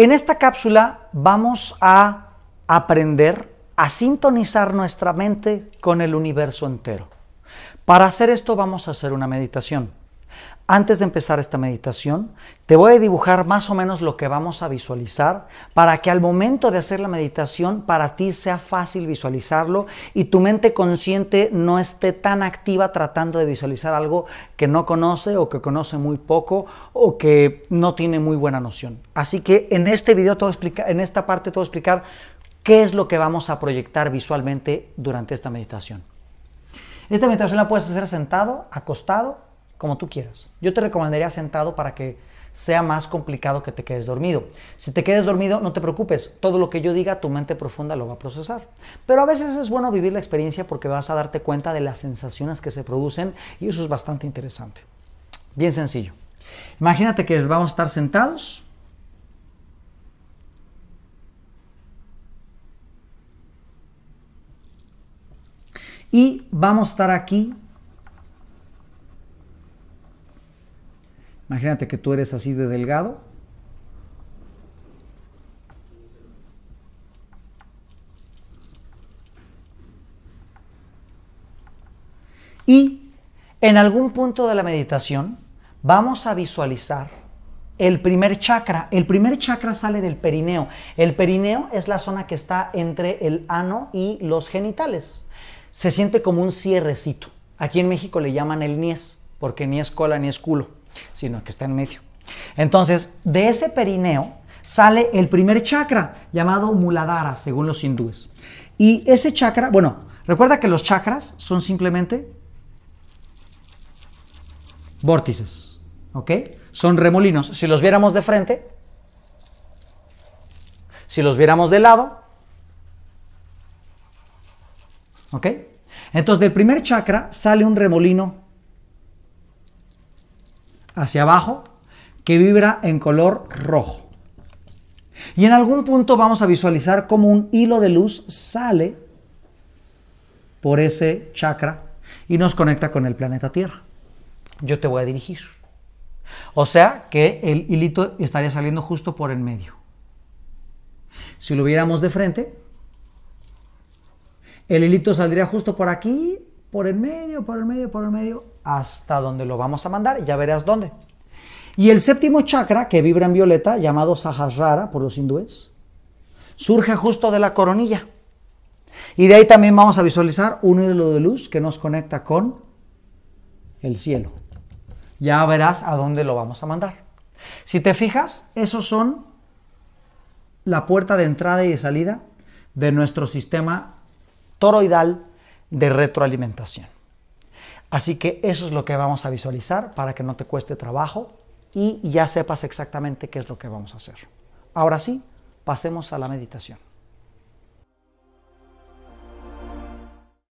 En esta cápsula vamos a aprender a sintonizar nuestra mente con el universo entero. Para hacer esto vamos a hacer una meditación. Antes de empezar esta meditación, te voy a dibujar más o menos lo que vamos a visualizar para que al momento de hacer la meditación para ti sea fácil visualizarlo y tu mente consciente no esté tan activa tratando de visualizar algo que no conoce o que conoce muy poco o que no tiene muy buena noción. Así que en este video, te en esta parte te voy a explicar qué es lo que vamos a proyectar visualmente durante esta meditación. Esta meditación la puedes hacer sentado, acostado como tú quieras. Yo te recomendaría sentado para que sea más complicado que te quedes dormido. Si te quedes dormido, no te preocupes, todo lo que yo diga, tu mente profunda lo va a procesar. Pero a veces es bueno vivir la experiencia porque vas a darte cuenta de las sensaciones que se producen y eso es bastante interesante. Bien sencillo. Imagínate que vamos a estar sentados. Y vamos a estar aquí Imagínate que tú eres así de delgado. Y en algún punto de la meditación vamos a visualizar el primer chakra. El primer chakra sale del perineo. El perineo es la zona que está entre el ano y los genitales. Se siente como un cierrecito. Aquí en México le llaman el niés, porque ni es cola ni es culo sino que está en medio. Entonces, de ese perineo sale el primer chakra llamado Muladhara, según los hindúes. Y ese chakra, bueno, recuerda que los chakras son simplemente vórtices, ¿ok? Son remolinos. Si los viéramos de frente, si los viéramos de lado, ¿ok? Entonces del primer chakra sale un remolino hacia abajo que vibra en color rojo. Y en algún punto vamos a visualizar como un hilo de luz sale por ese chakra y nos conecta con el planeta Tierra. Yo te voy a dirigir. O sea que el hilito estaría saliendo justo por el medio. Si lo viéramos de frente, el hilito saldría justo por aquí por el medio, por el medio, por el medio, hasta donde lo vamos a mandar, ya verás dónde. Y el séptimo chakra, que vibra en violeta, llamado Sahasrara por los hindúes, surge justo de la coronilla. Y de ahí también vamos a visualizar un hilo de luz que nos conecta con el cielo. Ya verás a dónde lo vamos a mandar. Si te fijas, esos son la puerta de entrada y de salida de nuestro sistema toroidal de retroalimentación. Así que eso es lo que vamos a visualizar para que no te cueste trabajo y ya sepas exactamente qué es lo que vamos a hacer. Ahora sí, pasemos a la meditación.